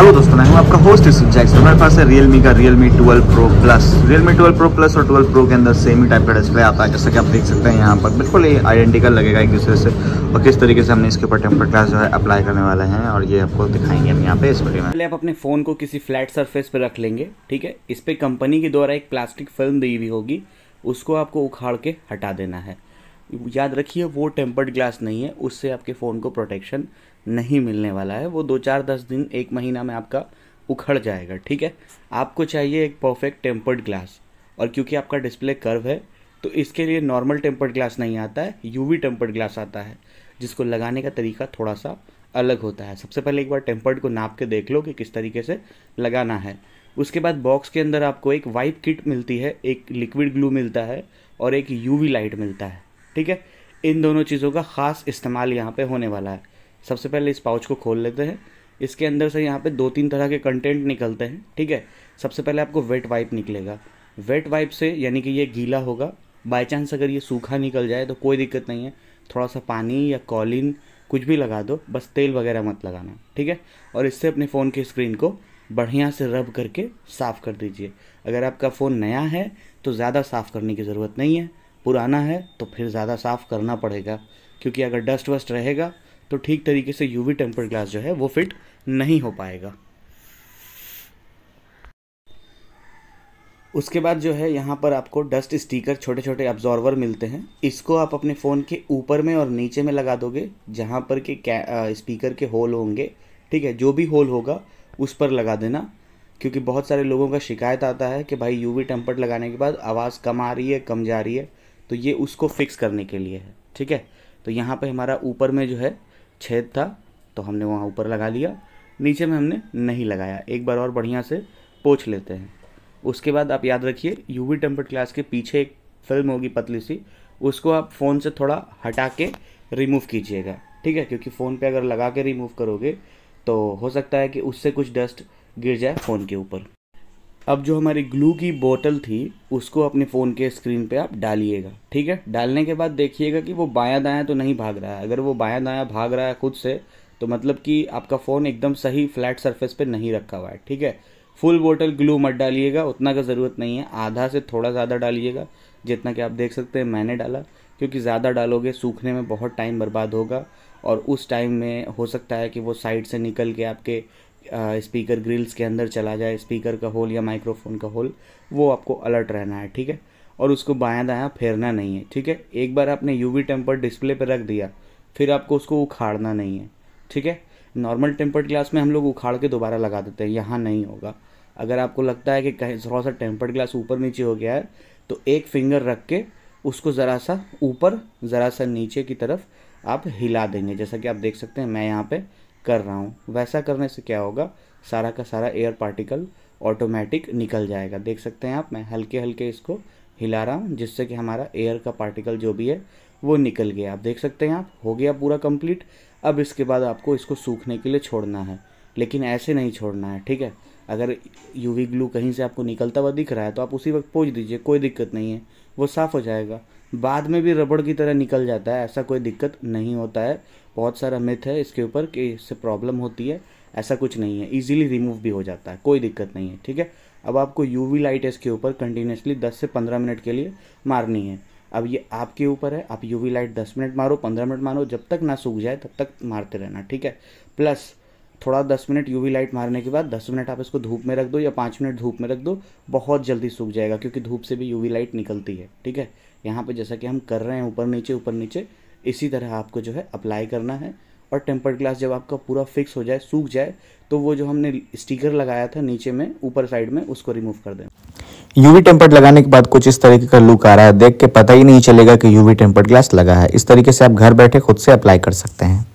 Hello दोस्तों, मैं हूँ आपका होस्ट इस जैक्स हमारे पास है Realme का Realme 12 Pro Plus Realme 12 Pro Plus और 12 प्रो के अंदर सेम ही टाइप का डिस्प्ले आता है, जैसा कि आप देख सकते हैं यहाँ पर। बिल्कुल ये आइडेंटिकल लगेगा एक दूसरे से। और किस तरीके से हमने इसके ऊपर टेम्पर ग्लास जो है अप्लाई करने वाले हैं, और ये आपको दिखाएँगे हम यहाँ पे इस वीडियो में। पहले आप अपने फ़ोन को किसी फ्लैट सरफेस पे रख लेंगे, ठीक है? इस पे कंपनी के द्वारा एक प्लास्टिक फ़िल्म दी हुई होगी, उसको आपको उखाड़ के हटा देना है। याद रखिए, वो टेम्पर्ड ग्लास नहीं है, उससे आपके फ़ोन को प्रोटेक्शन नहीं मिलने वाला है। वो दो चार दस दिन, एक महीना में आपका उखड़ जाएगा, ठीक है? आपको चाहिए एक परफेक्ट टेम्पर्ड ग्लास और क्योंकि आपका डिस्प्ले कर्व है तो इसके लिए नॉर्मल टेम्पर्ड ग्लास नहीं आता है यूवी टेम्पर्ड ग्लास आता है, जिसको लगाने का तरीका थोड़ा सा अलग होता है। सबसे पहले एक बार टेम्पर्ड को नाप के देख लो कि किस तरीके से लगाना है। उसके बाद बॉक्स के अंदर आपको एक वाइप किट मिलती है, एक लिक्विड ग्लू मिलता है और एक यूवी लाइट मिलता है। ठीक है? इन दोनों चीज़ों का ख़ास इस्तेमाल यहाँ पे होने वाला है। सबसे पहले इस पाउच को खोल लेते हैं। इसके अंदर से यहाँ पे दो तीन तरह के कंटेंट निकलते हैं, ठीक है? सबसे पहले आपको वेट वाइप निकलेगा। वेट वाइप से यानी कि ये गीला होगा। बाई चांस अगर ये सूखा निकल जाए तो कोई दिक्कत नहीं है। थोड़ा सा पानी या कॉलिन कुछ भी लगा दो, बस तेल वगैरह मत लगाना, ठीक है? और इससे अपने फ़ोन की स्क्रीन को बढ़िया से रब करके साफ़ कर दीजिए। अगर आपका फ़ोन नया है तो ज़्यादा साफ़ करने की ज़रूरत नहीं है। पुराना है तो फिर ज़्यादा साफ़ करना पड़ेगा। क्योंकि अगर डस्ट वस्ट रहेगा तो ठीक तरीके से यूवी टेम्पर्ड ग्लास जो है, वो फिट नहीं हो पाएगा। उसके बाद जो है, यहाँ पर आपको डस्ट स्टिकर छोटे छोटे अब्जॉर्वर मिलते हैं। इसको आप अपने फ़ोन के ऊपर में और नीचे में लगा दोगे, जहाँ पर के स्पीकर के होल होंगे। ठीक है, जो भी होल होगा, उस पर लगा देना। क्योंकि बहुत सारे लोगों का शिकायत आता है कि भाई यूवी टेम्पर्ड लगाने के बाद आवाज़ कम आ रही है, कम जा रही है। तो ये उसको फिक्स करने के लिए है, ठीक है? तो यहाँ पे हमारा ऊपर में जो है छेद था तो हमने वहाँ ऊपर लगा लिया। नीचे में हमने नहीं लगाया। एक बार और बढ़िया से पोछ लेते हैं। उसके बाद आप याद रखिए यूवी टेम्पर्ड क्लास के पीछे एक फ़िल्म होगी पतली सी, उसको आप फ़ोन से थोड़ा हटा के रिमूव कीजिएगा, ठीक है? क्योंकि फ़ोन पे अगर लगा के रिमूव करोगे तो हो सकता है कि उससे कुछ डस्ट गिर जाए फ़ोन के ऊपर। अब जो हमारी ग्लू की बोतल थी, उसको अपने फ़ोन के स्क्रीन पे आप डालिएगा, ठीक है? डालने के बाद देखिएगा कि वो बायां दायां तो नहीं भाग रहा है। अगर वो बायां दायां भाग रहा है खुद से तो मतलब कि आपका फ़ोन एकदम सही फ्लैट सरफेस पे नहीं रखा हुआ है, ठीक है? फुल बोतल ग्लू मत डालिएगा, उतना का ज़रूरत नहीं है। आधा से थोड़ा ज़्यादा डालिएगा, जितना कि आप देख सकते हैं मैंने डाला, क्योंकि ज़्यादा डालोगे, सूखने में बहुत टाइम बर्बाद होगा, और उस टाइम में हो सकता है कि वो साइड से निकल के आपके स्पीकर ग्रिल्स के अंदर चला जाए, स्पीकर का होल या माइक्रोफोन का होल, वो आपको अलर्ट रहना है, ठीक है? और उसको बायां दायां फेरना नहीं है, ठीक है? एक बार आपने यूवी टेम्पर डिस्प्ले पर रख दिया, फिर आपको उसको उखाड़ना नहीं है, ठीक है? नॉर्मल टेम्पर्ड ग्लास में हम लोग उखाड़ के दोबारा लगा देते हैं, यहाँ नहीं होगा। अगर आपको लगता है कि कहीं थोड़ा सा टेम्पर्ड ग्लास ऊपर नीचे हो गया है तो एक फिंगर रख के उसको ज़रा सा ऊपर ज़रा सा नीचे की तरफ़ आप हिला देंगे, जैसा कि आप देख सकते हैं, मैं यहाँ पे कर रहा हूँ। वैसा करने से क्या होगा? सारा का सारा एयर पार्टिकल ऑटोमेटिक निकल जाएगा। देख सकते हैं आप, मैं हल्के हल्के इसको हिला रहा हूँ, जिससे कि हमारा एयर का पार्टिकल जो भी है, वो निकल गया। आप देख सकते हैं आप, हो गया पूरा कंप्लीट अब इसके बाद आपको इसको सूखने के लिए छोड़ना है, लेकिन ऐसे नहीं छोड़ना है, ठीक है? अगर यूवी ग्लू कहीं से आपको निकलता हुआ दिख रहा है तो आप उसी वक्त पोच दीजिए, कोई दिक्कत नहीं है, वो साफ़ हो जाएगा। बाद में भी रबड़ की तरह निकल जाता है, ऐसा कोई दिक्कत नहीं होता है। बहुत सारा मिथ है इसके ऊपर कि इससे प्रॉब्लम होती है, ऐसा कुछ नहीं है। इजीली रिमूव भी हो जाता है, कोई दिक्कत नहीं है, ठीक है? अब आपको यूवी लाइट इसके ऊपर कंटिन्यूसली 10 से 15 मिनट के लिए मारनी है। अब ये आपके ऊपर है, आप यूवी लाइट 10 मिनट मारो 15 मिनट मारो, जब तक ना सूख जाए, तब तक मारते रहना, ठीक है? प्लस थोड़ा 10 मिनट यूवी लाइट मारने के बाद 10 मिनट आप इसको धूप में रख दो या पाँच मिनट धूप में रख दो, बहुत जल्दी सूख जाएगा, क्योंकि धूप से भी यूवी लाइट निकलती है, ठीक है? यहाँ पे जैसा कि हम कर रहे हैं, ऊपर नीचे ऊपर नीचे इसी तरह आपको जो है अप्लाई करना है और टेम्पर्ड ग्लास जब आपका पूरा फिक्स हो जाए, सूख जाए तो वो जो हमने स्टिकर लगाया था नीचे में, ऊपर साइड में, उसको रिमूव कर दें यूवी टेम्पर्ड लगाने के बाद कुछ इस तरीके का लुक आ रहा है। देख के पता ही नहीं चलेगा कि यूवी टेम्पर्ड ग्लास लगा है। इस तरीके से आप घर बैठे खुद से अप्लाई कर सकते हैं।